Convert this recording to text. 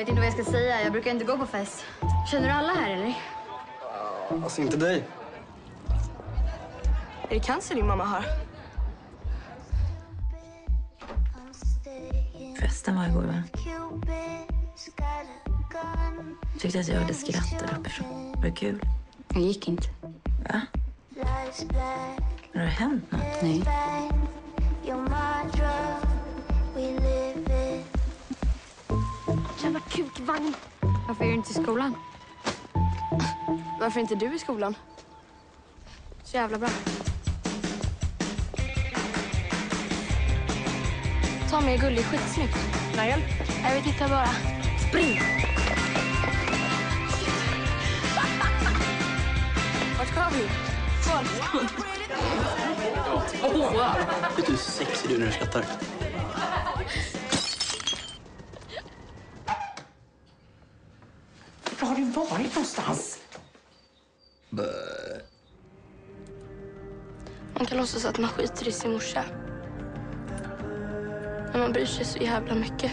vet inte vad jag ska säga. Jag brukar inte gå på fest. Känner du alla här eller? Alltså inte dig. Är det cancer din mamma har? Festen var igår, va? Tyckte att jag hörde skratt där uppifrån. Var det kul? Jag gick inte. Va? Har det hänt något? Nej. Jävla kukvagn. Varför är du inte i skolan? Varför är inte du i skolan? Så jävla bra. Ta med gullig, skitsnyggt. Nigel? Jag vill titta bara. Spring! Vart ska vi? Skål! Vet du hur sexig du är när du skrattar? Var har du varit någonstans? Man kan låtsas att man skiter i sin morsa. Men man bryr sig så jävla mycket.